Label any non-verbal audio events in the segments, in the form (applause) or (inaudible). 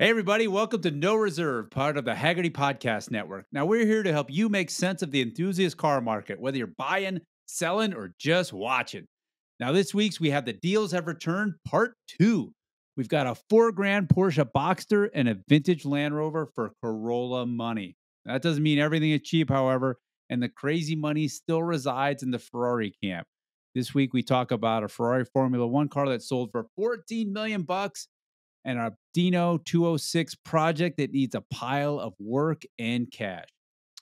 Hey, everybody, welcome to No Reserve, part of the Hagerty Podcast Network. Now, we're here to help you make sense of the enthusiast car market, whether you're buying, selling, or just watching. Now, this week's we have the Deals Have Returned Part 2. We've got a four grand Porsche Boxster and a vintage Land Rover for Corolla money. That doesn't mean everything is cheap, however, and the crazy money still resides in the Ferrari camp. This week we talk about a Ferrari Formula One car that sold for 14 million bucks and a Dino 206 project that needs a pile of work and cash.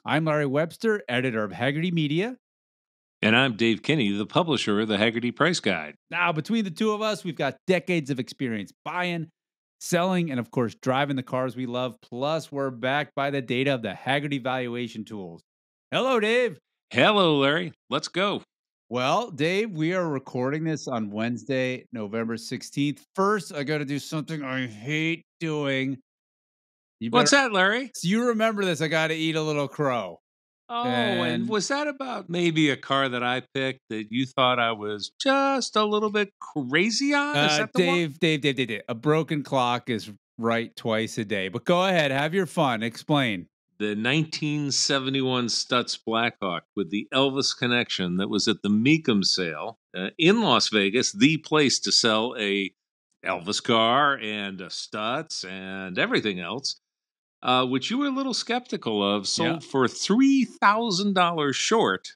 I'm Larry Webster, editor of Hagerty Media. And I'm Dave Kinney, the publisher of the Hagerty Price Guide. Now, between the two of us, we've got decades of experience buying, selling, and of course, driving the cars we love. Plus, we're backed by the data of the Hagerty valuation tools. Hello, Dave. Hello, Larry. Let's go. Well, Dave, we are recording this on Wednesday, November 16th. First, I got to do something I hate doing. You better, What's that, Larry? So you remember this. I got to eat a little crow. Oh, and, and, was that about maybe a car that I picked that you thought I was just a little bit crazy on? Uh, Dave, Dave, Dave, Dave, Dave. A broken clock is right twice a day. But go ahead, have your fun. Explain. The 1971 Stutz Blackhawk with the Elvis connection that was at the Mecum sale uh, in Las Vegas, the place to sell a Elvis car and a Stutz and everything else uh, which you were a little skeptical of, sold yeah. for three thousand dollars short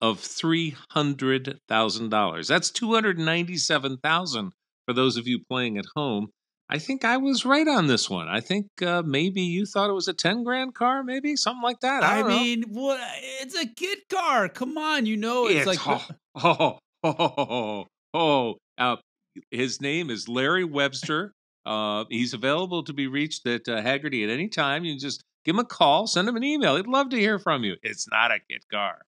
of three hundred thousand dollars. That's two hundred ninety-seven thousand for those of you playing at home. I think I was right on this one. I think uh, maybe you thought it was a ten grand car, maybe something like that. I, I mean, what? It's a kid car. Come on, you know it's, it's like (laughs) oh oh (laughs) oh oh. Uh, his name is Larry Webster. Uh, he's available to be reached at uh, Hagerty at any time. You can just give him a call, send him an email. He'd love to hear from you. It's not a kit car.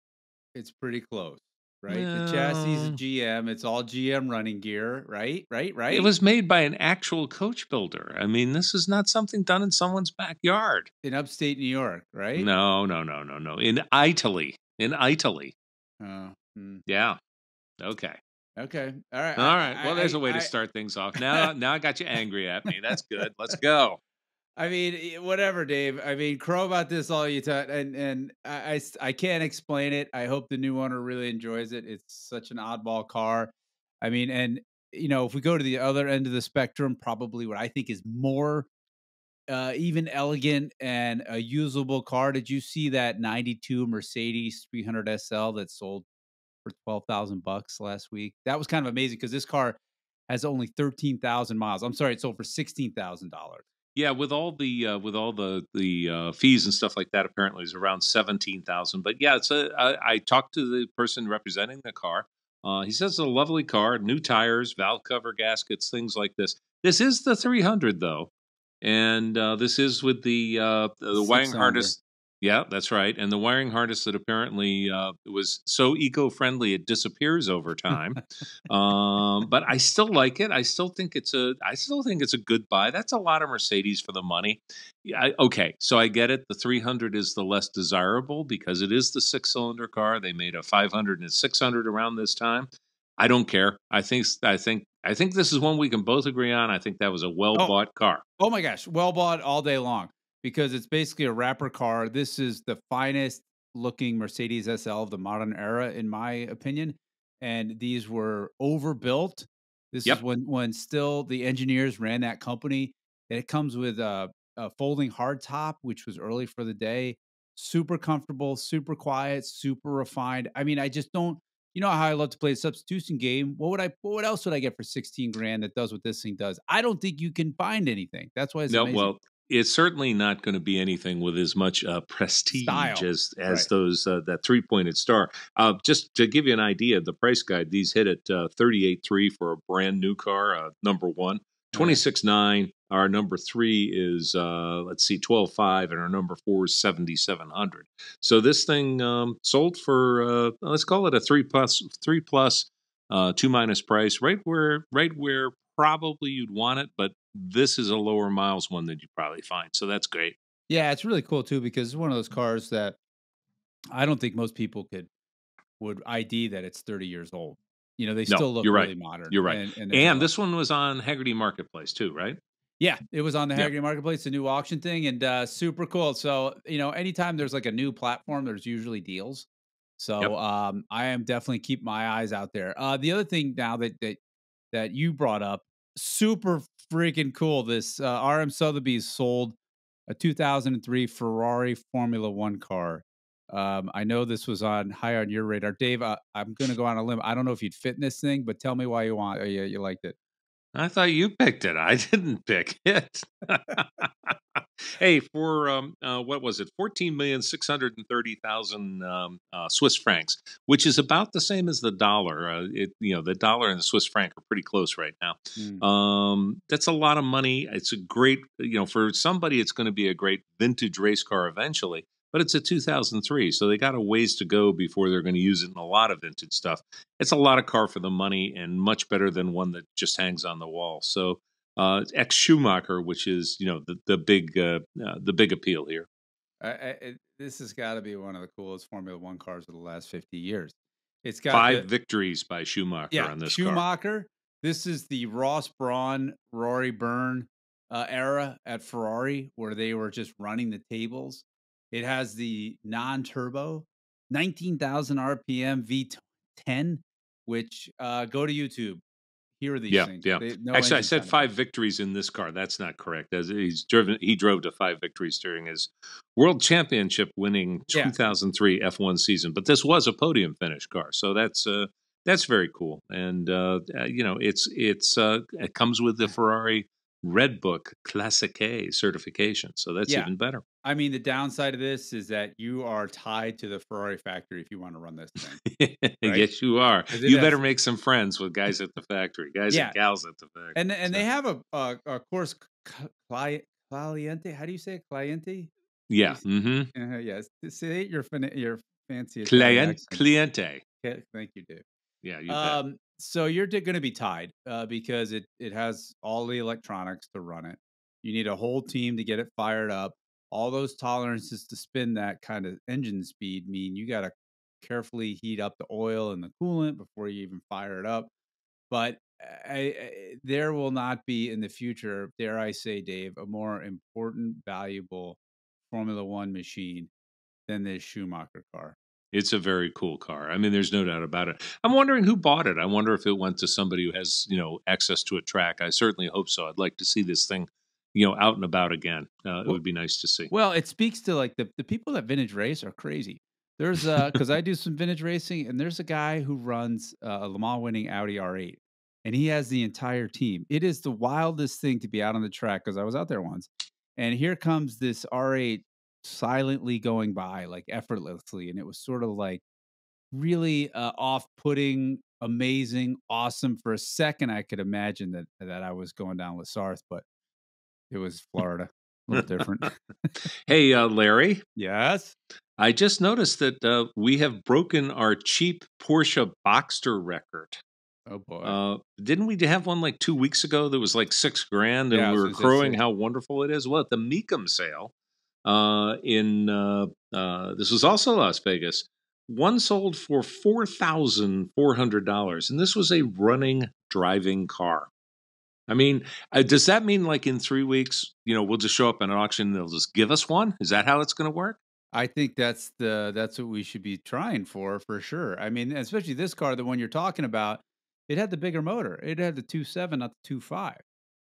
It's pretty close, right? No. The chassis is GM. It's all GM running gear, right? Right? Right? It was made by an actual coach builder. I mean, this is not something done in someone's backyard. In upstate New York, right? No, no, no, no, no. In Italy. In Italy. Oh. Hmm. Yeah. Okay. Okay. All right. All right. Well, there's I, a way I, to start things off. (laughs) Now, now I got you angry at me. That's good. Let's go. I mean, whatever, Dave. I mean, crow about this all you talk, and and I, I, I can't explain it. I hope the new owner really enjoys it. It's such an oddball car. I mean, and you know, if we go to the other end of the spectrum, probably what I think is more uh, even elegant and a usable car. Did you see that '92 Mercedes 300 SL that sold for 12,000 bucks last week. That was kind of amazing because this car has only 13,000 miles. I'm sorry, it sold for $16,000. Yeah, with all the uh, with all the the uh, fees and stuff like that, apparently it's around seventeen thousand. But yeah, it's a. I, I talked to the person representing the car. Uh, he says it's a lovely car, new tires, valve cover gaskets, things like this. This is the 300 though, and uh, this is with the uh, the wiring harness. Yeah, that's right. And the wiring harness that apparently uh, was so eco-friendly it disappears over time. (laughs) um, but I still like it. I still think it's a. I still think it's a good buy. That's a lot of Mercedes for the money. Yeah, I, okay, so I get it. The 300 is the less desirable because it is the six-cylinder car. They made a 500 and a 600 around this time. I don't care. I think. I think. I think this is one we can both agree on. I think that was a well-bought oh, car. Oh my gosh, well bought all day long because it's basically a wrapper car. This is the finest looking Mercedes SL of the modern era, in my opinion. And these were overbuilt. This yep. is when when still the engineers ran that company. And it comes with a, a folding hardtop, which was early for the day. Super comfortable, super quiet, super refined. I mean, I just don't. You know how I love to play a substitution game. What would I? What else would I get for sixteen grand that does what this thing does? I don't think you can find anything. That's why it's no. Amazing. Well, it's certainly not going to be anything with as much uh, prestige Style. as as right. those uh, that three pointed star. Uh, just to give you an idea, of the price guide these hit at uh, thirty eight three for a brand new car, uh, number one. Twenty six nine. Our number three is uh, let's see, twelve five, and our number four is seventy seven hundred. So this thing um, sold for let's call it a three plus three plus two minus price, right where right where probably you'd want it, but this is a lower miles one that you probably find. So that's great. Yeah, it's really cool too because it's one of those cars that I don't think most people could would ID that it's 30 years old. You know, they no, still look you're really right. modern. You're right. And, and, and this one was on Hagerty Marketplace too, right? Yeah, it was on the Yeah. Hagerty Marketplace, a new auction thing, and uh, super cool. So you know, anytime there's like a new platform, there's usually deals. So Yep. um, I am definitely keep my eyes out there. Uh, the other thing now that that that you brought up, super freaking cool. This uh, RM Sotheby's sold a 2003 Ferrari Formula One car. Um, I know this was on high on your radar, Dave. Uh, I'm going to go on a limb. I don't know if you'd fit in this thing, but tell me why you want. Uh, you, you liked it. I thought you picked it. I didn't pick it. (laughs) hey, for um, uh, what was it? Fourteen million six hundred and thirty thousand um, uh, Swiss francs, which is about the same as the dollar. Uh, it, you know, the dollar and the Swiss franc are pretty close right now. Mm. Um, that's a lot of money. It's a great, you know, for somebody, it's going to be a great vintage race car eventually. But it's a 2003, so they got a ways to go before they're going to use it in a lot of vintage stuff. It's a lot of car for the money, and much better than one that just hangs on the wall. So, uh, ex Schumacher, which is you know the the big uh, uh, the big appeal here. I, I, this has got to be one of the coolest Formula One cars of the last 50 years. It's got Five the- victories by Schumacher yeah, on this car. Schumacher. This is the Ross Brawn, Rory Byrne uh, era at Ferrari, where they were just running the tables. It has the non-turbo, 19,000 RPM V10, which uh, go to YouTube. Here are these Yeah, things. yeah. They- no Actually, I said five victories in this car. That's not correct. As he's driven, he drove to five victories during his World Championship winning Yeah. 2003 F1 season. But this was a podium finish car, so that's uh, that's very cool. And uh, uh, you know, it's it's uh, it comes with the Ferrari Red Book Classic A certification, so that's Yeah. even better. I mean, the downside of this is that you are tied to the Ferrari factory if you want to run this thing. (laughs) yes, you are. You better make some friends with guys at the factory, guys Yeah. and gals at the factory. and and So- they have a a, a Corse cl- cliente. How do you say it? Cliente? yeah, Yes. mm-hmm. Uh, yes. Say your your fancy Client, cliente. Thank you, Dave. Yeah, you bet. Um, so you're going to be tied uh, because it it has all the electronics to run it. You need a whole team to get it fired up. All those tolerances to spin that kind of engine speed mean you got to carefully heat up the oil and the coolant before you even fire it up. But I, I, there will not be in the future, dare I say, Dave, a more important, valuable Formula One machine than this Schumacher car. It's a very cool car. I mean, there's no doubt about it. I'm wondering who bought it. I wonder if it went to somebody who has, you know, access to a track. I certainly hope so. I'd like to see this thing, you know, out and about again. Uh, it would be nice to see. Well, it speaks to like the, the people that vintage race are crazy. There's uh because I do some vintage racing, and there's a guy who runs uh, a Le Mans winning Audi R8, and he has the entire team. It is the wildest thing to be out on the track because I was out there once, and here comes this R8 silently going by like effortlessly, and it was sort of like really uh, off-putting, amazing, awesome. For a second, I could imagine that that I was going down with Sarthe, but it was Florida, a little different. (laughs) Hey, uh, Larry, yes. I just noticed that uh, we have broken our cheap Porsche Boxster record. Oh boy. Uh, didn't we have one like two weeks ago that was like six grand, and Yeah, we were crowing how wonderful it is? Well, at the Mecum sale, uh, in uh, uh, this was also Las Vegas, one sold for four thousand four hundred dollars, and this was a running driving car. I mean, uh, does that mean like in three weeks, you know, we'll just show up at an auction and they'll just give us one? Is that how it's going to work? I think that's the that's what we should be trying for for sure. I mean, especially this car, the one you're talking about, it had the bigger motor. It had the two seven, not the two five,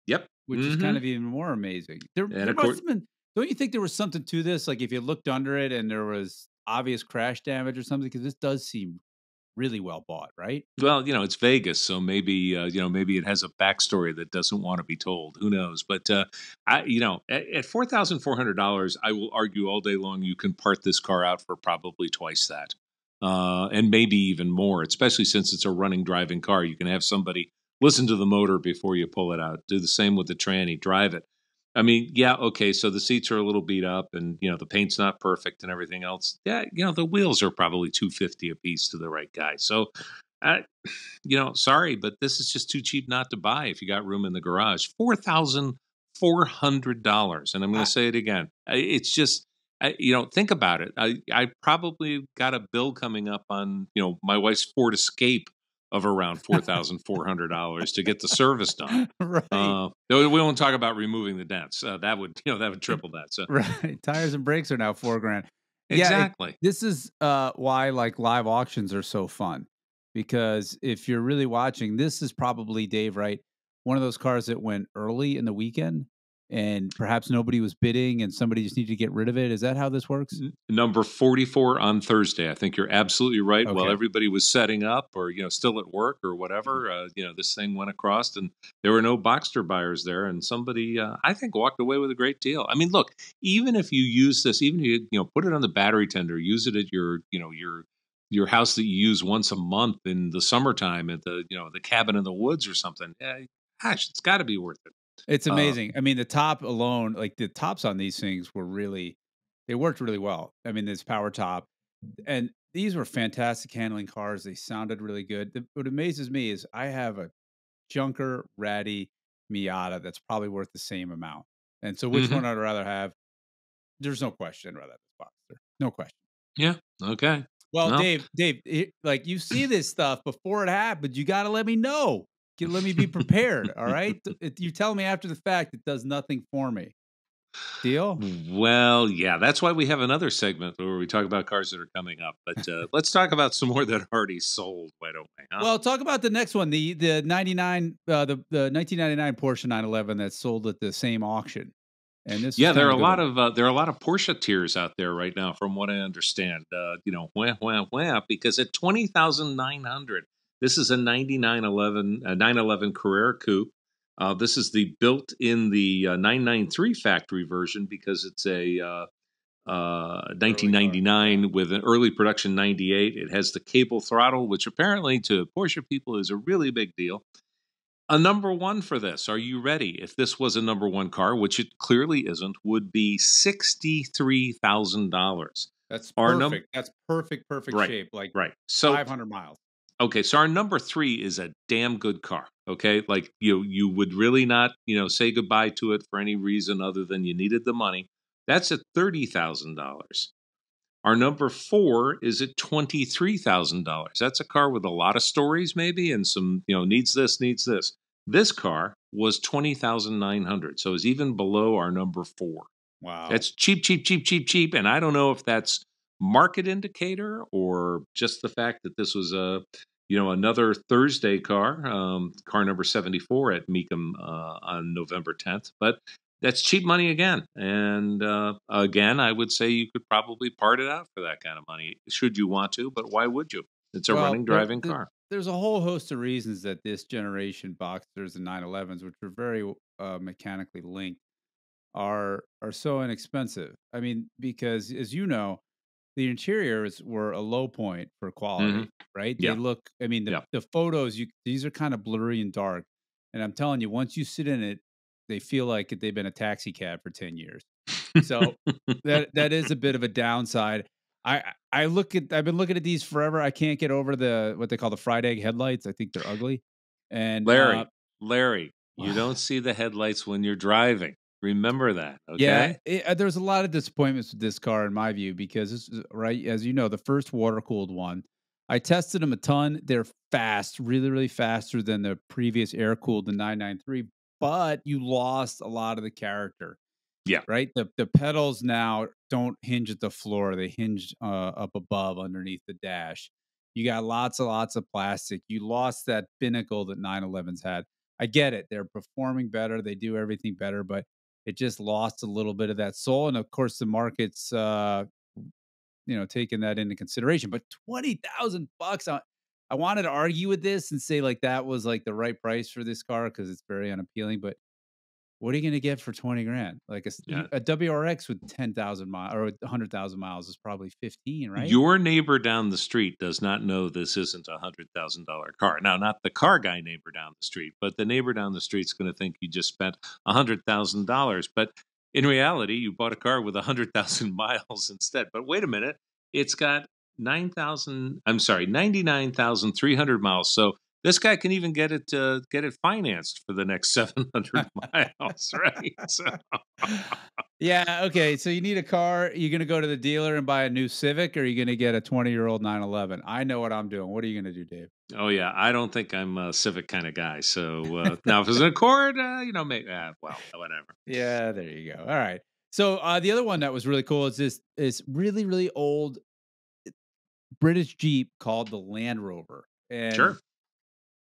Yep. which is kind Mhm. of even more amazing. There, there must have been. Don't you think there was something to this? Like if you looked under it and there was obvious crash damage or something, because this does seem really well bought, right? Well, you know, it's Vegas, so maybe uh, you know maybe it has a backstory that doesn't want to be told. Who knows? But uh, I, you know, at, at four thousand four hundred dollars, I will argue all day long you can part this car out for probably twice that, uh, and maybe even more. Especially since it's a running driving car, you can have somebody listen to the motor before you pull it out. Do the same with the tranny, drive it. I mean, yeah, okay, so the seats are a little beat up, and you know the paint's not perfect and everything else. Yeah, you know the wheels are probably two fifty a piece to the right guy. So. I, you know, sorry, but this is just too cheap not to buy if you got room in the garage. Four thousand four hundred dollars, and I'm going to ah. say it again. It's just, I, you know, think about it. I I probably got a bill coming up on you know my wife's Ford Escape of around four thousand four hundred dollars to get the service done. (laughs) right. Uh, we won't talk about removing the dents. Uh, that would (laughs) you know that would triple that. So right. Tires and brakes are now four grand. Yeah, it- exactly. this is uh, why like live auctions are so fun because if you're really watching, this is probably Dave, right? One of those cars that went early in the weekend and perhaps nobody was bidding and somebody just needed to get rid of it. Is that how this works? Number 44 on Thursday. I think you're absolutely right. While everybody was setting up or, you know, still at work or whatever, uh, you know, this thing went across and there were no Boxster buyers there. And somebody, uh, I think, walked away with a great deal. I mean, look, even if you use this, even if you, you know, put it on the battery tender, use it at your, you know, your, your house that you use once a month in the summertime at the, you know, the cabin in the woods or something. Yeah, gosh, it's got to be worth it. It's Uh, amazing. I mean, the top alone, like the tops on these things were really, they worked really well. I mean, this power top, and these were fantastic handling cars. They sounded really good. The, what amazes me is I have a junker ratty Miata that's probably worth the same amount. And so, which Mhm. one I'd rather have? There's no question. I'd rather have this Boxster. No question. Yeah. Okay. Well, No. Dave, Dave, it, like you see this stuff before it happens, you got to let me know. Let me be prepared. all right. (laughs) If you tell me after the fact, it does nothing for me. Deal? Well, yeah, that's why we have another segment where we talk about cars that are coming up. But uh, (laughs) let's talk about some more that are already sold. Why don't we? Huh? Well, talk about the next one, the the ninety nine, uh, the the nineteen ninety nine Porsche nine eleven that's sold at the same auction. And this, yeah, there are a lot one. of uh, there are a lot of Porsche tears out there right now, from what I understand. Uh, you know, wah, wah, wah, because at twenty thousand nine hundred, this is a ninety nine eleven a nine eleven Carrera Coupe. Uh, this is the built in the uh, 993 factory version because it's a uh, uh, 1999 with an early production 98. It has the cable throttle, which apparently to Porsche people is a really big deal. A number one for this, are you ready? If this was a number one car, which it clearly isn't, would be $63,000. That's our perfect. num- that's perfect, perfect Right, shape. Like Right. So five hundred miles. Okay, so our number three is a damn good car. Okay, like you you would really not you know say goodbye to it for any reason other than you needed the money. That's at thirty thousand dollars. Our number four is at twenty three thousand dollars. That's a car with a lot of stories, maybe, and some you know needs this, needs this. This car was twenty thousand nine hundred, so it's even below our number four. Wow. That's cheap, cheap, cheap, cheap, cheap. And I don't know if that's market indicator or just the fact that this was a, you know, another Thursday car, um, car number 74 at Mecum uh, on November 10th. But that's cheap money again. And uh, again, I would say you could probably part it out for that kind of money, should you want to. But why would you? It's a Well, running, driving there- car. there's a whole host of reasons that this generation Boxsters and 911s, which are very uh, mechanically linked, are are so inexpensive. I mean, because as you know, the interiors were a low point for quality, right? Mm-hmm. Yeah. They look. I mean, the, Yeah. the photos you these are kind of blurry and dark, and I'm telling you, once you sit in it, they feel like they've been a taxi cab for ten years. So that that is a bit of a downside. I I look at I've been looking at these forever. I can't get over the what they call the fried egg headlights. I think they're ugly. And Larry, uh, Larry, you don't see the headlights when you're driving. Remember that. Okay. yeah, it, there's a lot of disappointments with this car in my view because this is right as you know the first water cooled one. I tested them a ton. They're fast, really really faster than the previous air cooled the 993, but you lost a lot of the character. Yeah. Right. The the pedals now don't hinge at the floor; they hinge uh, up above underneath the dash. You got lots and lots of plastic. You lost that pinnacle that 911s had. I get it; they're performing better, they do everything better, but it just lost a little bit of that soul. And of course, the market's uh, you know taking that into consideration. But twenty thousand bucks, I, I wanted to argue with this and say like that was like the right price for this car because it's very unappealing. But what are you going to get for 20 grand? Like a, Yeah. a WRX with 10,000 miles or 100,000 miles is probably 15, right? Your neighbor down the street does not know this isn't a hundred thousand dollar car. Now, not the car guy neighbor down the street, but the neighbor down the street's going to think you just spent a hundred thousand dollars. But in reality, you bought a car with a hundred thousand (laughs) miles instead. But wait a minute, it's got nine thousand. I'm sorry, ninety nine thousand three hundred miles. So this guy can even get it uh, get it financed for the next (laughs) seven hundred miles, right? (laughs) So, yeah. Okay. So you need a car. You're going to go to the dealer and buy a new Civic or are you going to get a 20 year old 911? I know what I'm doing. What are you going to do, Dave? Oh yeah, I don't think I'm a Civic kind of guy. So uh, now if it's an Accord, uh, you know, maybe uh, well, whatever. Yeah, there you go. All right. So uh, the other one that was really cool is this is really really old British Jeep called the Land Rover. And Sure.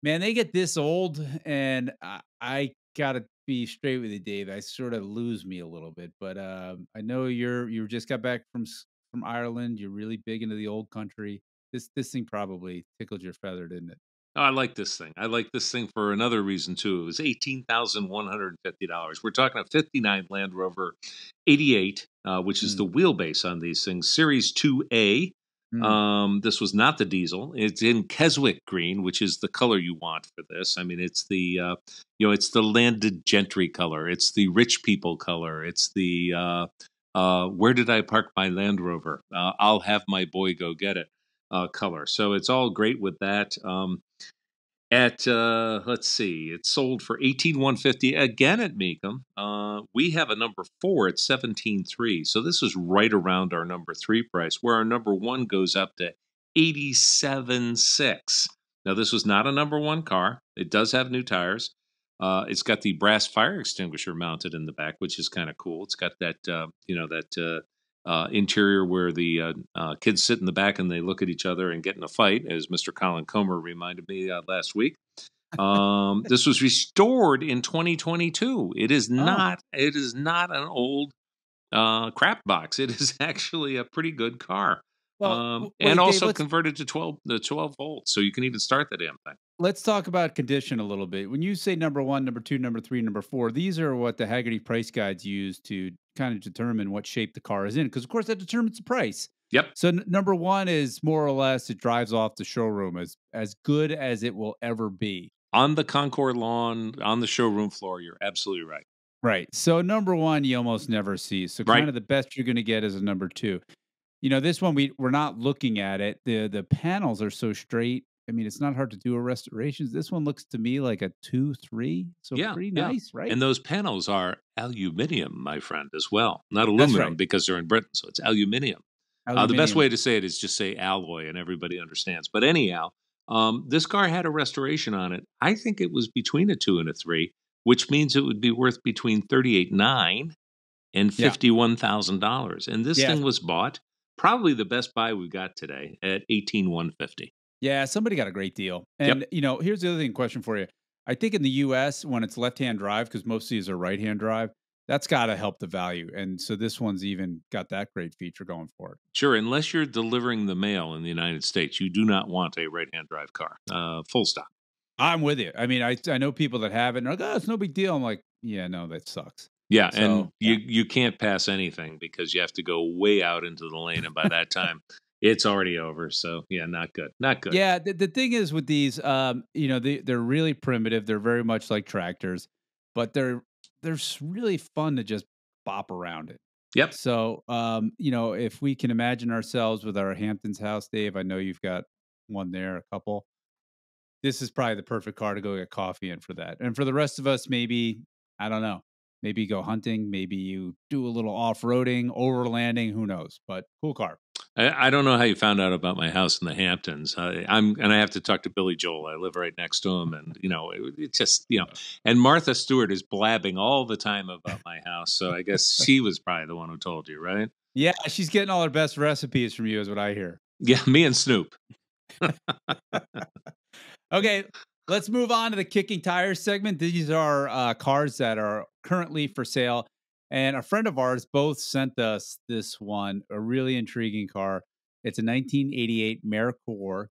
Man, they get this old, and I, I gotta be straight with you, Dave. I sort of lose me a little bit, but um, I know you're you just got back from from Ireland. You're really big into the old country. This this thing probably tickled your feather, didn't it? Oh, I like this thing. I like this thing for another reason too. It was eighteen thousand one hundred fifty dollars. We're talking a '59 Land Rover '88, uh, which is Mm, the wheelbase on these things, Series 2A. Mm. Um, this was not the diesel. It's in Keswick green, which is the color you want for this. I mean, it's the uh, you know, it's the landed gentry color. It's the rich people color. It's the uh, uh, where did I park my Land Rover? Uh, I'll have my boy go get it uh, color. So it's all great with that. Um, at uh, let's see, it sold for eighteen one fifty again at Mecum. Uh, we have a number four at seventeen three, so this is right around our number three price, where our number one goes up to eighty seven six. Now this was not a number one car. It does have new tires. Uh, it's got the brass fire extinguisher mounted in the back, which is kind of cool. It's got that uh, you know that uh, interior where the uh, uh, kids sit in the back and they look at each other and get in a fight, as Mr. Colin Comer reminded me uh, last week. Um, (laughs) this was restored in 2022. It is Oh, not. It is not an old uh, crap box. It is (laughs) actually a pretty good car. well, Um, w- and wait, Dave. also converted to 12 the 12 volts, so you can even start the damn thing. let's talk about condition a little bit. When you say number one, number two, number three, number four, these are what the Hagerty price guides use to kind of determine what shape the car is in, because of course that determines the price. Yep. So n- number one is more or less it drives off the showroom as as good as it will ever be. On the concours lawn, on the showroom floor, you're absolutely right. Right. So number one, you almost never see. So Right. kind of the best you're going to get is a number two. You know, this one we we're not looking at it. the The panels are so straight. I mean, it's not hard to do a restoration. This one looks to me like a two, three. So Yeah, pretty yeah. nice, right? And those panels are aluminium, my friend, as well. Not aluminum right. because they're in Britain, so it's aluminium. Uh, the best way to say it is just say alloy, and everybody understands. But anyhow, um, this car had a restoration on it. I think it was between a two and a three, which means it would be worth between thirty eight nine and fifty one thousand dollars. And this Yeah. thing was bought probably the best buy we've got today at eighteen one fifty. Yeah, somebody got a great deal. Yep. And you know, here's the other thing question for you. I think in the US, when it's left-hand drive, because most of these are right-hand drive, that's gotta help the value. And so this one's even got that great feature going for it. Sure, unless you're delivering the mail in the United States, you do not want a right hand drive car. Uh, full stop. I'm with you. I mean, I I know people that have it and they're like, oh, it's no big deal. I'm like, yeah, no, that sucks. Yeah, and So you you can't pass anything because you have to go way out into the lane, and by that time, it's already over. So yeah, not good, not good. Yeah, the, the thing is with these, um, you know, they they're really primitive. They're very much like tractors, but they're they're really fun to just bop around it. Yep. So, um, you know, if we can imagine ourselves with our Hamptons house, Dave, I know you've got one there, a couple. This is probably the perfect car to go get coffee in for that. And for the rest of us, maybe I don't know, maybe go hunting, maybe you do a little off roading, overlanding, who knows? But cool car. I, I don't know how you found out about my house in the Hamptons. I, I'm and I have to talk to Billy Joel. I live right next to him, and you know, it, it's just you know, and Martha Stewart is blabbing all the time about my house. So I guess (laughs) she was probably the one who told you, right? Yeah, she's getting all her best recipes from you, is what I hear. Yeah, me and Snoop. (laughs) Okay, let's move on to the kicking tires segment. These are uh, cars that are currently for sale. And a friend of ours both sent us this one, a really intriguing car. It's a 1988 Merkur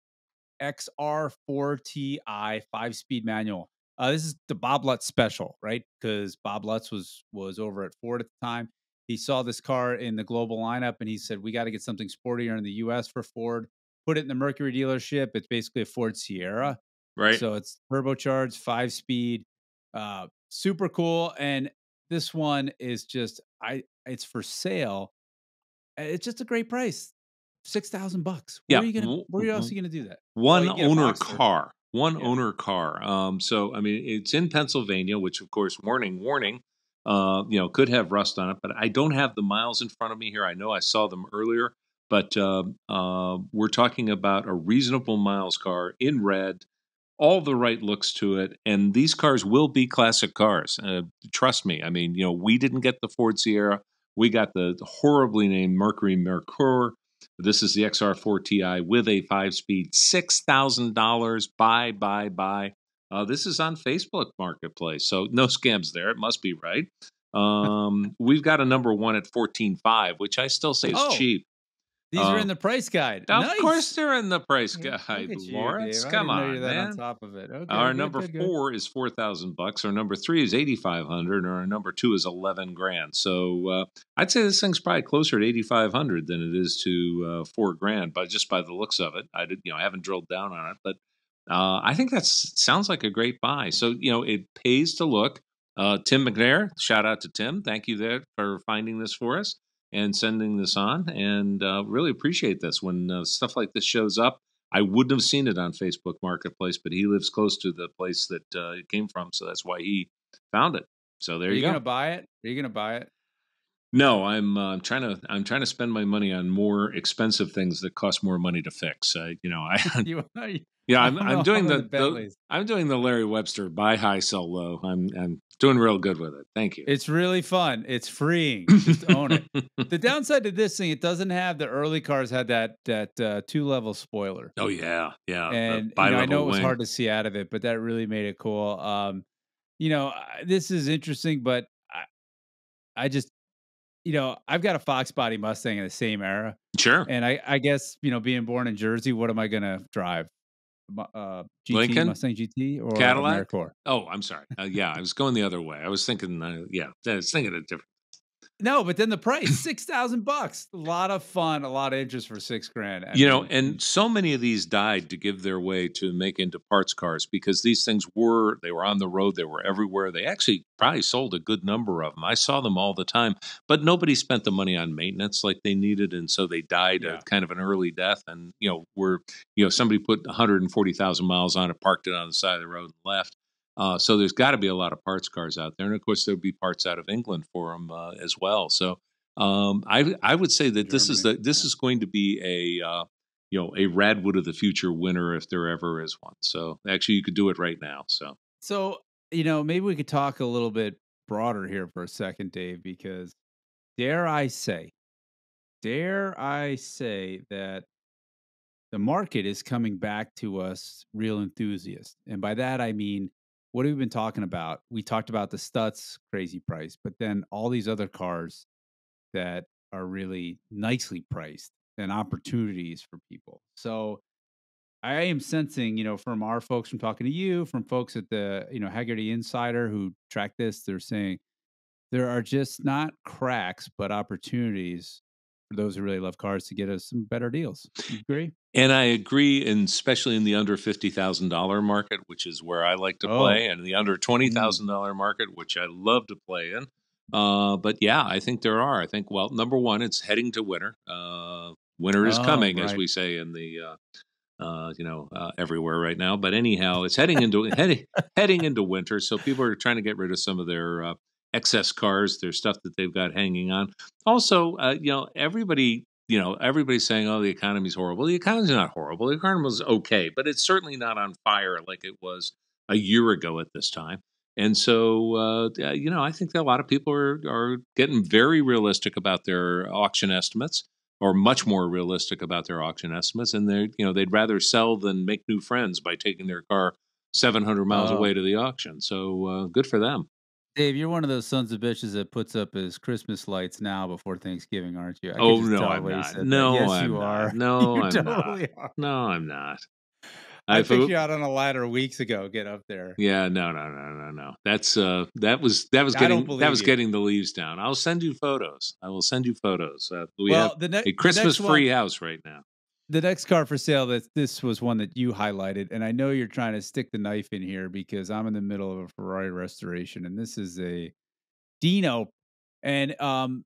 XR4TI five speed manual. Uh, this is the Bob Lutz special, right? Because Bob Lutz was was over at Ford at the time. He saw this car in the global lineup and he said, "We got to get something sportier in the U.S. for Ford." Put it in the Mercury dealership. It's basically a Ford Sierra. Right. So it's turbocharged, five speed, uh, super cool. And this one is just I it's for sale. Uh, It's just a great price. Six thousand bucks. Where Yeah, are you gonna where else are you gonna do that? one can get a owner car one Yeah. owner car um so i mean it's in pennsylvania which of course warning warning uh you know could have rust on it but i don't have the miles in front of me here i know i saw them earlier but uh, uh, we're talking about a reasonable miles car in red, all the right looks to it, and these cars will be classic cars. Uh, trust me. I mean, you know, we didn't get the Ford Sierra. We got the horribly named Mercury Merkur. This is the XR4 Ti with a five-speed, six thousand dollars. Buy, buy, buy. Uh, this is on Facebook Marketplace, so no scams there. It must be right. (laughs) Um, we've got a number one at fourteen five, which I still say is Oh, cheap. These are Uh, in the price guide. Of Nice. course, they're in the price guide, you, Lawrence. Dave. Come on, man. On top of it. Okay, Our good, number good, good. four is four thousand bucks. Our number three is eighty five hundred, and our number two is eleven grand. So uh, I'd say this thing's probably closer to eighty five hundred than it is to uh, four grand, but just by the looks of it, I did, you know, I haven't drilled down on it, but uh, I think that sounds like a great buy. So you know, it pays to look. Uh, Tim McNair, shout out to Tim. Thank you there for finding this for us and sending this on, and uh, really appreciate this when uh, stuff like this shows up. I wouldn't have seen it on Facebook Marketplace, but he lives close to the place that uh, it came from, so that's why he found it. So there Are you, you go. gonna buy it? Are you gonna buy it? No, I'm uh, trying to I'm trying to spend my money on more expensive things that cost more money to fix. You know, I (laughs) you yeah, (laughs) I'm, I'm doing the, the the I'm doing the Larry Webster buy high sell low. I'm I'm doing real good with it. Thank you. It's really fun. It's freeing. Just own it. (laughs) The downside to this thing, it doesn't have the early cars had that that uh, two level spoiler, oh yeah, yeah. and you know, I know it was wing. hard to see out of it, but that really made it cool. Um, you know, this is interesting, but I, I just, you know, I've got a Fox body Mustang in the same era, Sure. and I, I guess you know, being born in Jersey, what am I gonna drive? Uh, GT, Lincoln? Mustang GT, or Cadillac? AmeriCorps? Oh, I'm sorry. Uh, yeah, I was going the other way. I was thinking. Uh, yeah, I was thinking a different. No, but then the price six thousand bucks. A lot of fun, a lot of interest for six grand. I you know, and so many of these died to give their way to make into parts cars because these things were they were on the road, they were everywhere. They actually probably sold a good number of them. I saw them all the time, but nobody spent the money on maintenance like they needed, and so they died Yeah. a kind of an early death. And you know, were you know somebody put 140,000 miles on it, parked it on the side of the road, and left. Uh, so there's got to be a lot of parts cars out there, and of course there'll be parts out of England for them uh, as well. So um, I I would say that this is the this yeah. is going to be a uh, you know a Radwood of the future winner if there ever is one. So actually, you could do it right now. So so you know, maybe we could talk a little bit broader here for a second, Dave, because dare I say, dare I say that the market is coming back to us real enthusiasts. And by that I mean what have we been talking about? We talked about the Stutz crazy price, but then all these other cars that are really nicely priced and opportunities for people. So I am sensing, you know, from our folks from talking to you, from folks at the, you know, Hagerty Insider who track this, they're saying there are just not cracks, but opportunities for those who really love cars to get us some better deals. You agree? and I agree, and especially in the under fifty thousand dollar market, which is where I like to Oh. play, and the under twenty thousand dollar market, which I love to play in. Uh, but yeah, I think there are. I think well, number one, it's heading to winter. Uh, winter is Oh, coming, as we say in the. Uh, uh, you know, uh, everywhere right now. But anyhow, it's heading into heading heading into winter, so people are trying to get rid of some of their uh, excess cars, their stuff that they've got hanging on. Also, uh, you know, everybody, you know, everybody's saying, "Oh, the economy's horrible." The economy's not horrible. The economy's okay, but it's certainly not on fire like it was a year ago at this time. And so, uh, you know, I think that a lot of people are are getting very realistic about their auction estimates, or much more realistic about their auction estimates, and they're, you know, they'd rather sell than make new friends by taking their car 700 miles Oh. away to the auction. So, uh, good for them. Dave, you're one of those sons of bitches that puts up his Christmas lights now before Thanksgiving, aren't you? I Oh no, I'm the way you not. No, yes, I'm you not. are. (laughs) No, you I'm totally not. are. No, I'm not. I I've- picked you out on a ladder weeks ago. Get up there. Yeah, no, no, no, no, no. That's uh, that was that was getting that was you. getting the leaves down. I'll send you photos. I will send you photos. Uh, we well, have the, ne- a Christmas free house right now. The next car for sale. That this was one that you highlighted, and I know you're trying to stick the knife in here because I'm in the middle of a Ferrari restoration, and this is a Dino, and um,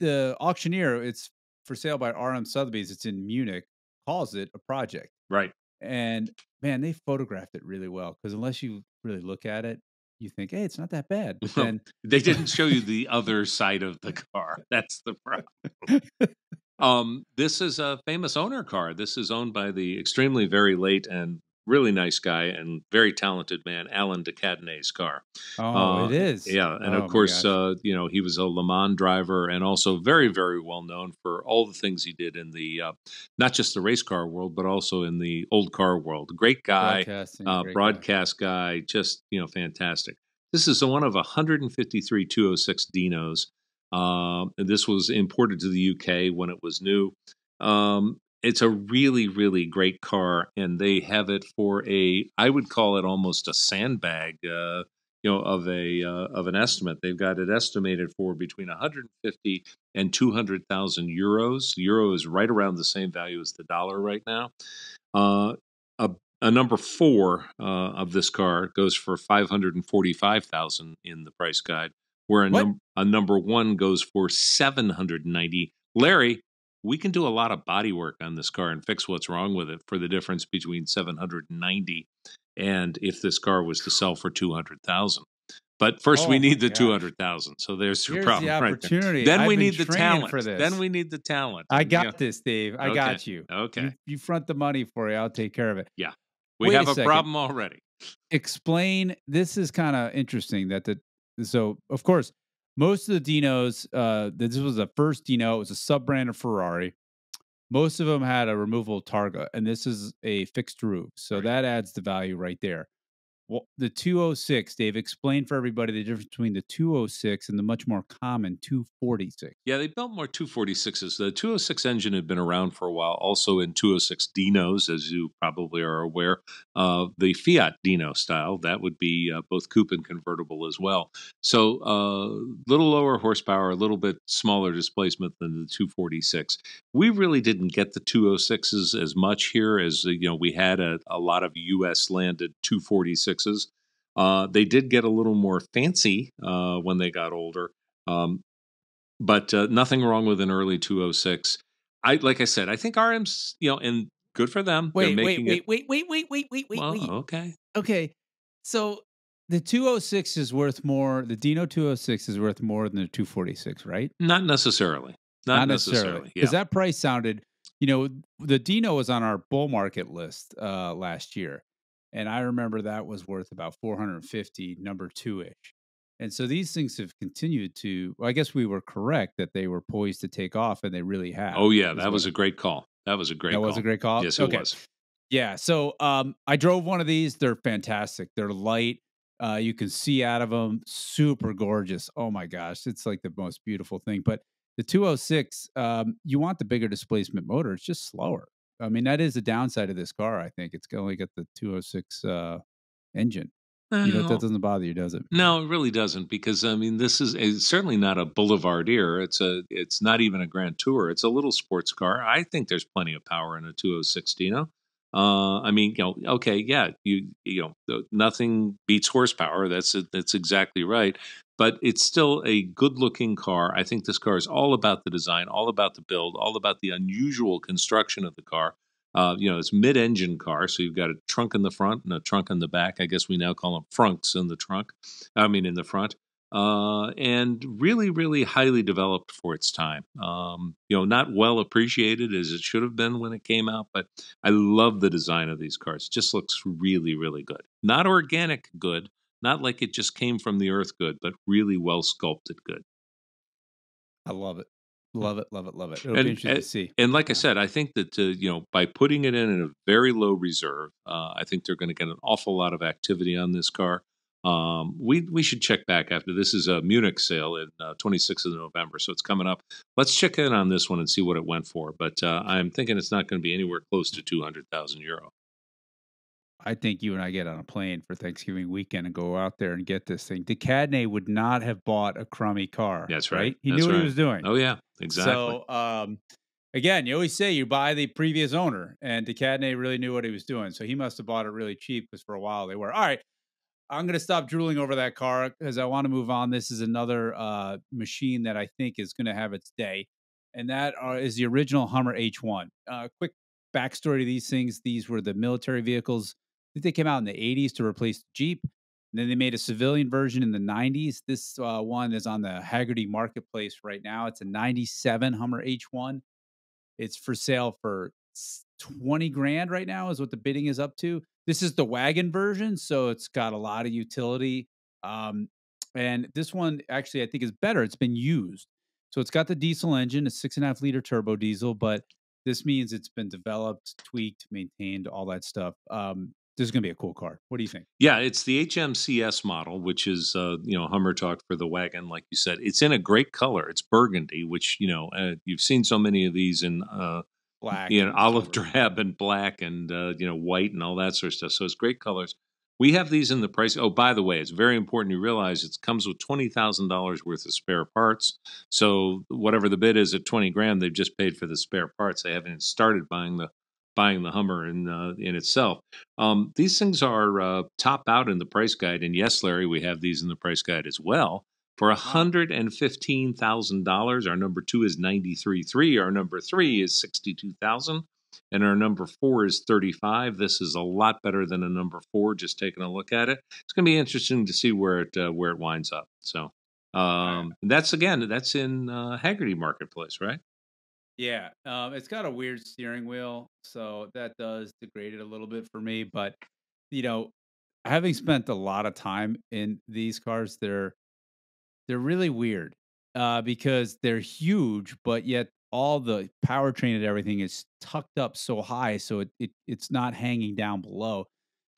the auctioneer. It's for sale by RM Sotheby's. It's in Munich. Calls it a project. Right. And man, they photographed it really well because unless you really look at it, you think, hey, it's not that bad. But (laughs) then They didn't (laughs) show you the other side of the car. That's the problem. (laughs) Um, this is a famous owner car. This is owned by the extremely very late and really nice guy and very talented man, Alain de Cadenet's car. Oh, Uh, it is. Yeah, and Oh, of course, uh, you know he was a Le Mans driver and also very, very well known for all the things he did in the uh, not just the race car world, but also in the old car world. Great guy, uh, great guy. broadcast guy, just you know, fantastic. This is one of 153 206 Dinos. Um, this was imported to the UK when it was new. Um, it's a really, really great car, and they have it for a, I would call it almost a sandbag, uh, you know, of a uh, of an estimate. They've got it estimated for between 150 and 200,000 euros. The euro is right around the same value as the dollar right now. Uh, a, a number four uh, of this car goes for 545,000 in the price guide, where a, num- a number one goes for 790. Larry, we can do a lot of body work on this car and fix what's wrong with it for the difference between 790 and if this car was to sell for 200,000. But first, Oh we need the 200,000. So there's your Here's problem the right there. opportunity. Then I've we need the talent. for this. Then we need the talent. I And, you know, got this, Dave. I Okay. got you. Okay. You, you front the money for you. I'll take care of it. Yeah. We Wait have a, second. problem already. Explain. This is kind of interesting that the so of course most of the Dinos. Uh, this was the first Dino. It was a sub brand of Ferrari. Most of them had a removable targa, and this is a fixed roof, so Right. that adds the value right there. Well, the 206, Dave, explain for everybody the difference between the 206 and the much more common 246. Yeah, they built more 246s. The 206 engine had been around for a while, also in 206 Dinos, as you probably are aware. Uh, the Fiat Dino style, that would be uh, both coupe and convertible as well. So a uh, little lower horsepower, a little bit smaller displacement than the 246. We really didn't get the 206s as much here as you know we had a, a lot of U.S. landed 246s. Uh, they did get a little more fancy uh, when they got older. Um, but uh, nothing wrong with an early 206. I like I said, I think RM's you know, and good for them. Wait, wait, making wait, it. wait, wait, wait, wait, wait, wait, well, wait. okay. Okay. So the 206 is worth more, the Dino 206 is worth more than the 246, right? Not necessarily. Not, necessarily. Yeah. Because that price sounded, you know, the Dino was on our bull market list uh, last year. And I remember that was worth about 450, number two ish. And so these things have continued to, well, I guess we were correct that they were poised to take off and they really have. oh yeah, that was a great call. That was a great. Call. That was a great call. Yes, it okay. was. Yeah. So um, I drove one of these. They're fantastic. They're light. Uh, you can see out of them. Super gorgeous. Oh my gosh, it's like the most beautiful thing. But the 206, um, you want the bigger displacement motor. It's just slower. I mean, that is the downside of this car. I think it's only got the 206 uh, engine. You know, that doesn't bother you, does it? No, it really doesn't because I mean this is certainly not a boulevardier. It's a it's not even a Grand Tour. It's a little sports car. I think there's plenty of power in a 206 Dino. Uh, I mean, you know, okay, yeah, you you know, nothing beats horsepower. That's that's exactly right. But it's still a good-looking car. I think this car is all about the design, all about the build, all about the unusual construction of the car. Uh, you know, it's mid-engine car, so you've got a trunk in the front and a trunk in the back. I guess we now call them frunks in the trunk. I mean, in the front, uh, and really, really highly developed for its time. Um, you know, not well appreciated as it should have been when it came out, but I love the design of these cars. It just looks really, really good. Not organic good, not like it just came from the earth good, but really well sculpted good. I love it. Love it. Love it. Love it. It'll And- be interesting and- to see. And like I said, I think that uh, you know by putting it in at a very low reserve, uh, I think they're going to get an awful lot of activity on this car. Um, we we should check back after this is a Munich sale in uh, 26th of November, so it's coming up. Let's check in on this one and see what it went for. But uh, I'm thinking it's not going to be anywhere close to 200,000 euro. I think you and I get on a plane for Thanksgiving weekend and go out there and get this thing. de Cadenet would not have bought a crummy car. That's right. He That's knew what right. he was doing. Oh yeah, exactly. So, um, again, you always say you buy the previous owner, and de Cadenet really knew what he was doing. So he must have bought it really cheap because for a while they were all right. I'm going to stop drooling over that car because I want to move on. This is another uh, machine that I think is going to have its day, and that uh, is the original Hummer H1. Uh, quick backstory to these things: these were the military vehicles. Think they came out in the 80s to replace Jeep. And then they made a civilian version in the 90s. This uh, one is on the Hagerty marketplace right now. It's a 97 Hummer H1. It's for sale for 20 grand right now, is what the bidding is up to. This is the wagon version, so it's got a lot of utility. Um, and this one actually, I think, is better. It's been used. So it's got the diesel engine, a six and a half liter turbo diesel, but this means it's been developed, tweaked, maintained, all that stuff. Um, this is going to be a cool car. What do you think? Yeah, it's the HMCS model, which is uh, you know Hummer talk for the wagon, like you said. It's in a great color. It's burgundy, which you know uh, you've seen so many of these in uh, black, you know, olive (laughs) silver. drab and black and uh, you know white and all that sort of stuff. So it's great colors. We have these in the price. Oh, by the way, it's very important you realize it comes with twenty thousand dollars worth of spare parts. So whatever the bid is at twenty grand, they've just paid for the spare parts. They haven't started buying the buying the Hummer in uh, in itself. Um, these things are uh, top out in the price guide, and yes, Larry, we have these in the price guide as well. For hundred and fifteen thousand dollars, our number two is ninety three three. Our number three is sixty two thousand and our number four is 35. This is a lot better than a number four. Just taking a look at it, it's going to be interesting to see where it uh, where it winds up. So um, that's again that's in uh, Hagerty Marketplace, right? Yeah, um, it's got a weird steering wheel, so that does degrade it a little bit for me. But you know, having spent a lot of time in these cars, they're they're really weird uh, because they're huge, but yet all the powertrain and everything is tucked up so high, so it, it it's not hanging down below.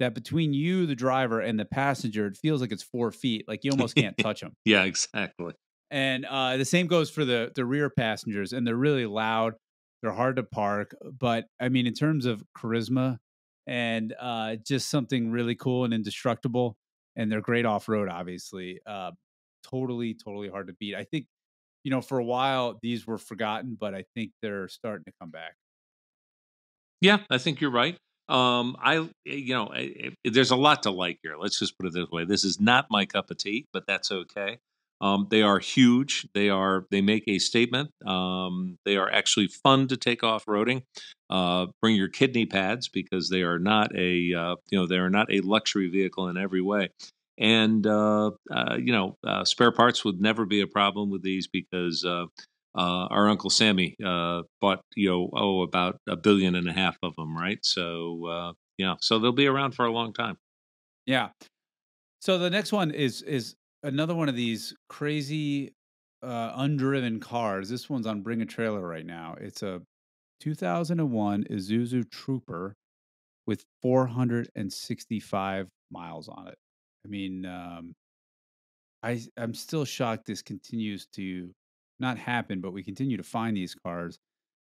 That between you, the driver, and the passenger, it feels like it's four feet. Like you (laughs) almost can't touch them. yeah, exactly. And uh, the same goes for the the rear passengers, and they're really loud. They're hard to park, but I mean, in terms of charisma and uh, just something really cool and indestructible, and they're great off road. Obviously, uh, totally, totally hard to beat. I think you know, for a while these were forgotten, but I think they're starting to come back. Yeah, I think you're right. Um, I, eh, you know, I, eh, I, eh, there's a lot to like here. Let's just put it this way: this is not my cup of tea, but that's okay. Um, they are huge. They are. They make a statement. Um, they are actually fun to take off roading. Uh, bring your kidney pads because they are not a, uh, you know, they are not a luxury vehicle in every way. And uh, uh, you know, uh, spare parts would never be a problem with these because uh, our uncle Sammy bought you know oh about a billion and a half of them, right? So yeah, so they'll be around for a long time. Yeah. So the next one is is another one of these crazy undriven cars. This one's on Bring a Trailer right now. It's a 2001 Isuzu Trooper with 465 miles on it. I mean, um, I I'm still shocked this continues to not happen, but we continue to find these cars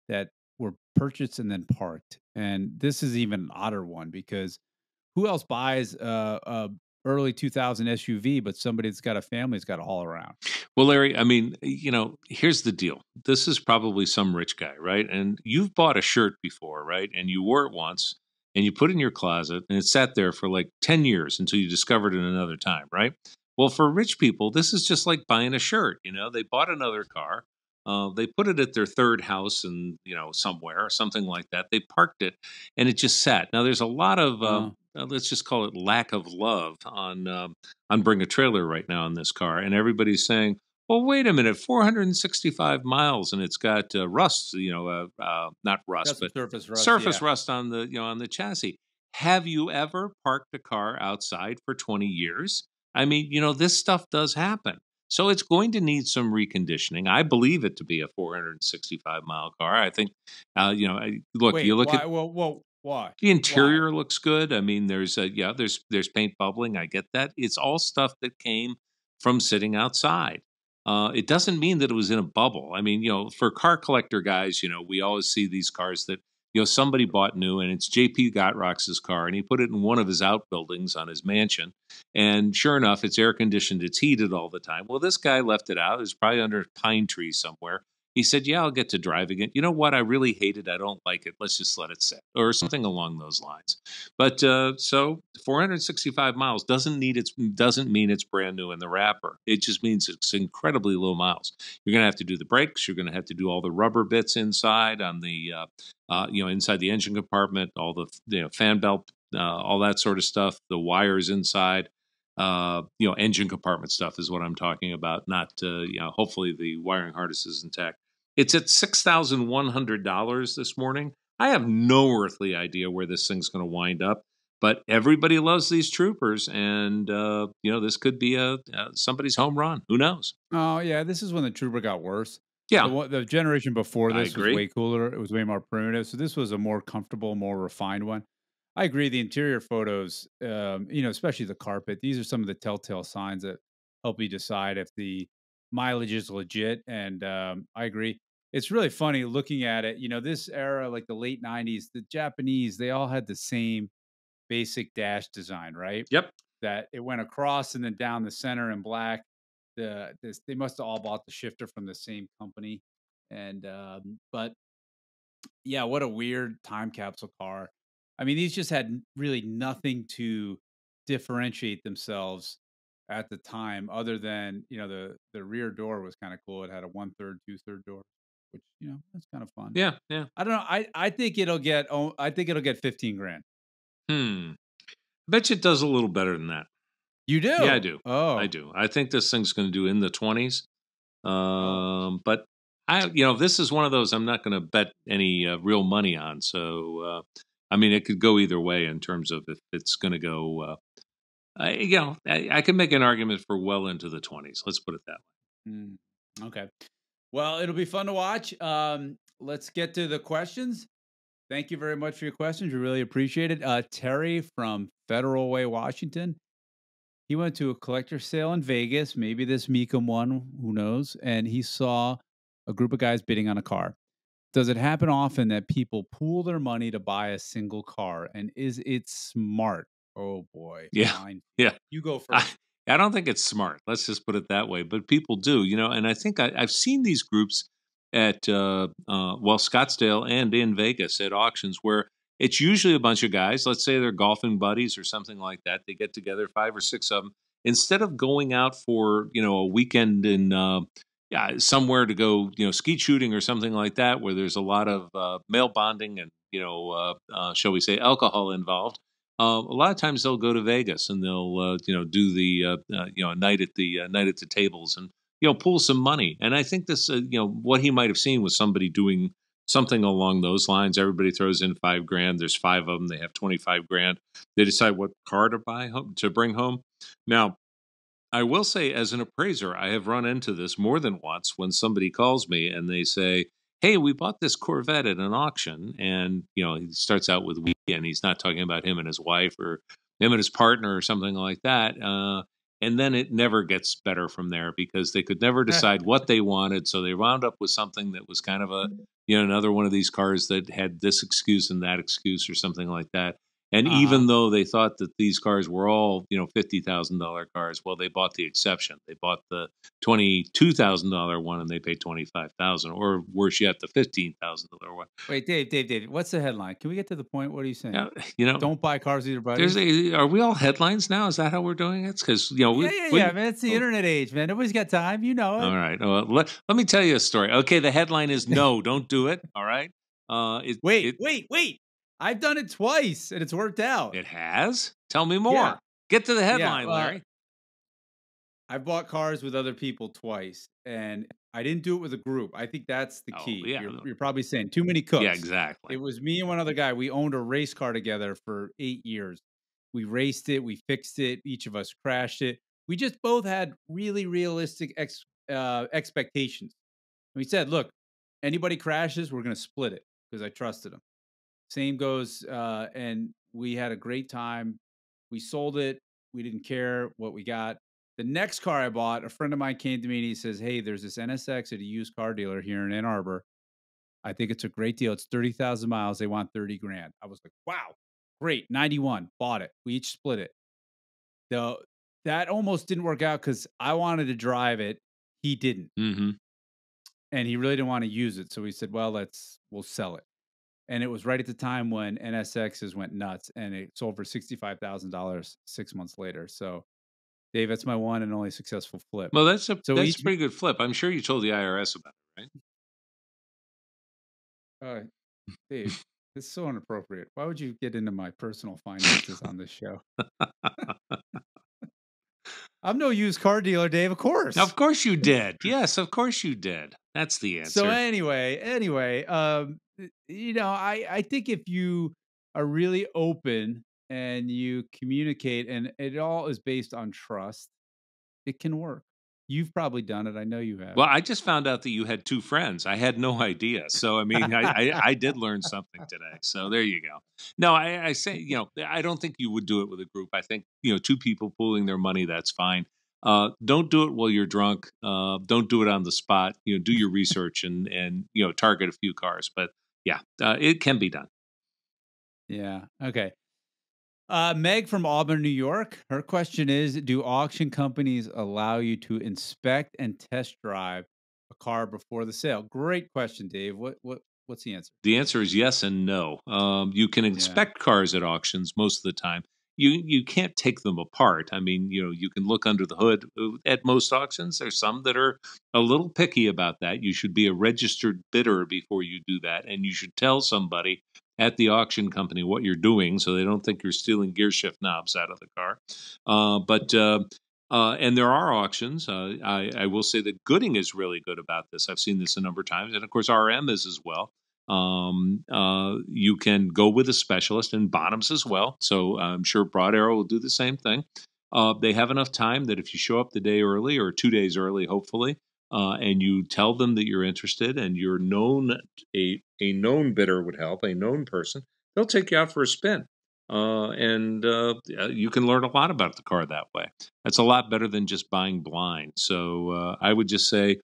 that were purchased and then parked. And this is even an odder one because who else buys a early 2000 SUV, but somebody that's got a family has got to haul around? Well, Larry, I mean, you know, here's the deal. This is probably some rich guy, right? And you've bought a shirt before, right? And you wore it once and you put it in your closet and it sat there for like 10 years until you discovered it another time, right? Well, for rich people, this is just like buying a shirt. You know, they bought another car, uh, they put it at their third house and you know somewhere or something like that. They parked it, and it just sat. Now there's a lot of uh, uh, let's just call it lack of love on um, on Bring a Trailer right now in this car, and everybody's saying, well, wait a minute, 465 miles, and it's got uh, rust. You know, uh, uh, not rust, but surface rust. Surface yeah. rust on the you know on the chassis. Have you ever parked a car outside for 20 years? I mean, you know, this stuff does happen. So it's going to need some reconditioning. I believe it to be a 465 mile car. I think, uh, you know, look, Wait, you look why, at well, well, why the interior why? looks good. I mean, there's a, yeah, there's there's paint bubbling. I get that. It's all stuff that came from sitting outside. Uh, it doesn't mean that it was in a bubble. I mean, you know, for car collector guys, you know, we always see these cars that you know somebody bought new, and it's J.P. Gotrox's car, and he put it in one of his outbuildings on his mansion, and sure enough, it's air conditioned, it's heated all the time. Well, this guy left it out. It's probably under a pine tree somewhere, he said, Yeah, I'll get to driving it. You know what? I really hate it. I don't like it. Let's just let it sit, or something along those lines. But uh, so 465 miles doesn't need its doesn't mean it's brand new in the wrapper. It just means it's incredibly low miles. You're going to have to do the brakes. You're going to have to do all the rubber bits inside on the uh, uh, you know inside the engine compartment, all the you know fan belt, uh, all that sort of stuff. The wires inside uh, you know, engine compartment stuff is what I'm talking about. Not, uh, you know, hopefully the wiring harness is intact. It's at six thousand one hundred dollars this morning. I have no earthly idea where this thing's going to wind up, but everybody loves these troopers, and uh, you know this could be a uh, somebody's home run. Who knows? Oh yeah, this is when the trooper got worse. Yeah, the, the generation before this was way cooler. It was way more primitive. So this was a more comfortable, more refined one. I agree. The interior photos, um, you know, especially the carpet, these are some of the telltale signs that help you decide if the mileage is legit. And um, I agree. It's really funny looking at it. You know, this era, like the late '90s, the Japanese, they all had the same basic dash design, right? Yep. That it went across and then down the center in black. The this they must have all bought the shifter from the same company. And um, but yeah, what a weird time capsule car. I mean, these just had really nothing to differentiate themselves at the time, other than you know the the rear door was kind of cool. It had a one third, two third door, which you know that's kind of fun. Yeah, yeah. I don't know. I I think it'll get. Oh, I think it'll get fifteen grand. Hmm. Bet you it does a little better than that. You do? Yeah, I do. Oh, I do. I think this thing's going to do in the twenties. Oh. Um, but I, you know, this is one of those I'm not going to bet any uh, real money on. So, uh, I mean, it could go either way in terms of if it's going to go. Uh, I, you know, I, I can make an argument for well into the twenties. Let's put it that way. Mm, okay. Well, it'll be fun to watch. Um, let's get to the questions. Thank you very much for your questions. We really appreciate it. Uh, Terry from Federal Way, Washington. He went to a collector sale in Vegas, maybe this Mecum one, who knows? And he saw a group of guys bidding on a car. Does it happen often that people pool their money to buy a single car? And is it smart? Oh boy. Yeah. Mine. (laughs) Yeah. You go (laughs) I, first. I don't think it's smart. Let's just put it that way. But people do, you know, and I think I, I've seen these groups at uh, uh, well Scottsdale and in Vegas at auctions where it's usually a bunch of guys. Let's say they're golfing buddies or something like that. They get together, five or six of them. Instead of going out for you know a weekend in uh, yeah somewhere to go you know skeet shooting or something like that, where there's a lot of uh, male bonding and you know uh, uh, shall we say alcohol involved. Uh, a lot of times they'll go to Vegas and they'll uh, you know do the uh, uh, you know night at the uh, night at the tables and you know pool some money. And I think this uh, you know what he might have seen was somebody doing something along those lines. Everybody throws in five grand. There's five of them. They have twenty five grand. They decide what car to buy home to bring home. Now, I will say, as an appraiser, I have run into this more than once when somebody calls me and they say, "Hey, we bought this Corvette at an auction," and you know he starts out with "we," and he's not talking about him and his wife or him and his partner or something like that. Uh, and then it never gets better from there because they could never decide what they wanted, so they wound up with something that was kind of a you know another one of these cars that had this excuse and that excuse or something like that. And Uh-huh. even though they thought that these cars were all, you know, fifty thousand dollar cars, well, they bought the exception. They bought the twenty two thousand dollar one, and they paid twenty five thousand, or worse yet, the fifteen thousand dollar one. Wait, Dave, Dave, Dave. What's the headline? Can we get to the point? What are you saying? You know, Don't buy cars either. buddies. there's a, are we all headlines now? Is that how we're doing it? Because you know, we, yeah, yeah, we- yeah, man. It's the oh. internet age, man. Nobody's got time. You know it. All right. Well, let, let me tell you a story. Okay, the headline is no, don't do it. All right. Uh, it, Wait, it, wait, wait. I've done it twice and it's worked out. it has. Tell me more. Yeah. Get to the headline, well, Larry. I've bought cars with other people twice and I didn't do it with a group. I think that's the Oh, key. yeah. You're, you're probably saying too many cooks. Yeah, exactly. It was me and one other guy. We owned a race car together for eight years. We raced it, we fixed it, each of us crashed it. We just both had really realistic ex, uh, expectations. We said, look, anybody crashes, we're going to split it because I trusted him. Same goes, uh, and we had a great time. We sold it. We didn't care what we got. The next car I bought, a friend of mine came to me and he says, Hey, there's this NSX at a used car dealer here in Ann Arbor. I think it's a great deal. It's 30,000 miles. They want 30 grand. I was like, wow, great. 91, bought it. We each split it. Though that almost didn't work out because I wanted to drive it. He didn't. mm-hmm. And he really didn't want to use it. So we said, well, let's, we'll sell it. And it was right at the time when NSXs went nuts and it sold for $65,000 six months later. So, Dave, that's my one and only successful flip. Well, that's a So that's each- a pretty good flip. I'm sure you told the IRS about it, right? Uh, Dave, this is so inappropriate. Why would you get into my personal finances on this show? I'm no used car dealer, Dave. Of course. Of course you did. Yes, of course you did. That's the answer. So anyway, anyway, um, you know, I I think if you are really open and you communicate, and it all is based on trust, it can work. You've probably done it. I know you have. Well, I just found out that you had two friends. I had no idea. So I mean, I, I, I did (laughs) learn something today. So there you go. No, I, I say, you know, I don't think you would do it with a group. I think you know, two people pooling their money, that's fine. Uh, don't do it while you're drunk. Uh, don't do it on the spot. You know, do your research and and you know target a few cars. But yeah, uh, it can be done. Yeah. Okay. Uh, Meg from Auburn, New York. Her question is Do auction companies allow you to inspect and test drive a car before the sale? Great question, Dave. What, what, what's the answer? The answer is yes and no. Um, you can inspect yeah. cars at auctions most of the time. You, you can't take them apart. I mean, you know, you can look under the hood at most auctions. There's some that are a little picky about that. You should be a registered bidder before you do that, and you should tell somebody at the auction company what you're doing so they don't think you're stealing gear shift knobs out of the car. Uh, but uh, uh, and there are auctions. Uh, I, I, will say that Gooding is really good about this. I've seen this a number of times, and of course RM is as well. Um, uh, you can go with a specialist and Bonhams as well. So I'm sure Broad Arrow will do the same thing. Uh, they have enough time that if you show up the day early or two days early, hopefully, uh, and you tell them that you're interested and you're known a a known bidder would help a known person they'll take you out for a spin uh, and uh, you can learn a lot about the car that way that's a lot better than just buying blind so uh, i would just say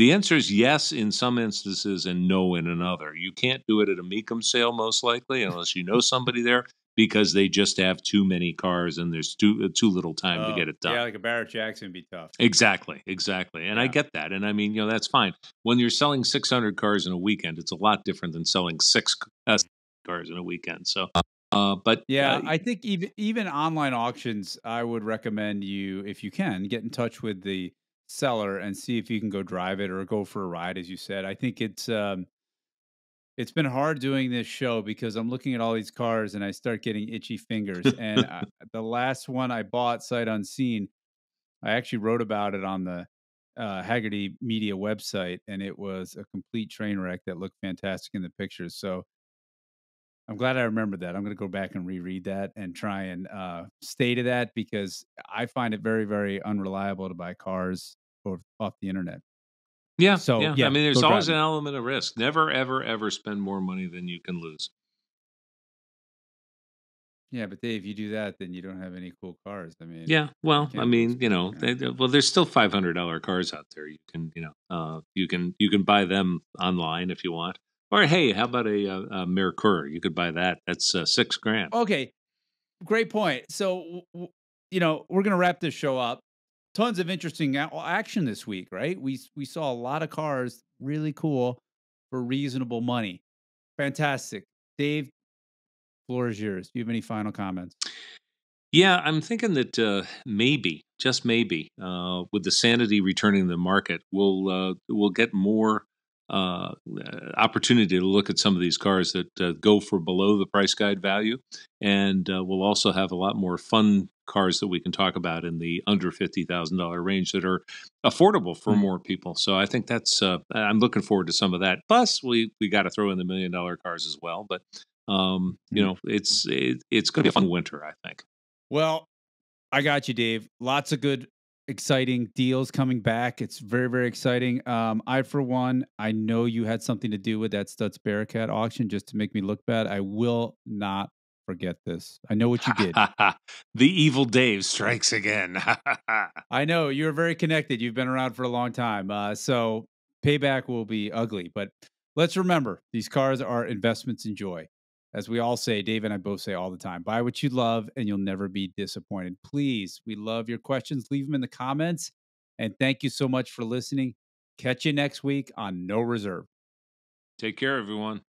the answer is yes in some instances and no in another you can't do it at a mecum sale most likely unless you know (laughs) somebody there because they just have too many cars and there's too uh, too little time to get it done. Yeah, like a Barrett Jackson would be tough. Exactly, exactly, and yeah. I get that, and I mean, you know, that's fine. When you're selling 600 cars in a weekend, it's a lot different than selling six uh, cars in a weekend. So. Uh, but yeah, uh, I think even even online auctions, I would recommend you, if you can, get in touch with the seller and see if you can go drive it or go for a ride, as you said. I think it's um, it's been hard doing this show because I'm looking at all these cars and I start getting itchy fingers. and I, (laughs) the last one I bought, sight unseen, I actually wrote about it on the uh, Hagerty Media website, and it was a complete train wreck that looked fantastic in the pictures. So I'm glad I remembered that. I'm going to go back and reread that and try and uh, stay to that because I find it very, very unreliable to buy cars off the internet. Yeah. So yeah, yeah I mean, there's always an element of risk. Never, ever, ever spend more money than you can lose. Yeah, but Dave, if you do that, then you don't have any cool cars. I mean, yeah. Well, I mean, you know, they, well, there's still five hundred dollar cars out there. You can, you know, uh, you can you can buy them online if you want. Or hey, how about a, a, a Merkur? You could buy that. That's uh, six grand. Okay, great point. So, you know, we're gonna wrap this show up tons of interesting action this week, right? We we saw a lot of cars, really cool for reasonable money. Fantastic. Dave, floor is yours. Do you have any final comments? Yeah, I'm thinking that uh, maybe, just maybe, uh, with the sanity returning to the market, we'll uh, we'll get more uh, opportunity to look at some of these cars that uh, go for below the price guide value, and uh, we'll also have a lot more fun cars that we can talk about in the under fifty thousand dollar range that are affordable for mm-hmm. more people. So I think that's uh, I'm looking forward to some of that. Plus, we we got to throw in the million dollar cars as well. But um, you mm-hmm. know, it's it, it's going to be a fun winter. I think. Well, I got you, Dave. Lots of good exciting deals coming back. It's very, very exciting. Um, I, for one, I know you had something to do with that Stutz Bearcat auction just to make me look bad. I will not forget this. I know what you did. (laughs) the evil Dave strikes again. (laughs) I know you're very connected. You've been around for a long time. Uh, so payback will be ugly. But let's remember these cars are investments in joy as we all say, Dave and I both say all the time, buy what you love and you'll never be disappointed. Please, we love your questions. Leave them in the comments. And thank you so much for listening. Catch you next week on No Reserve. Take care, everyone.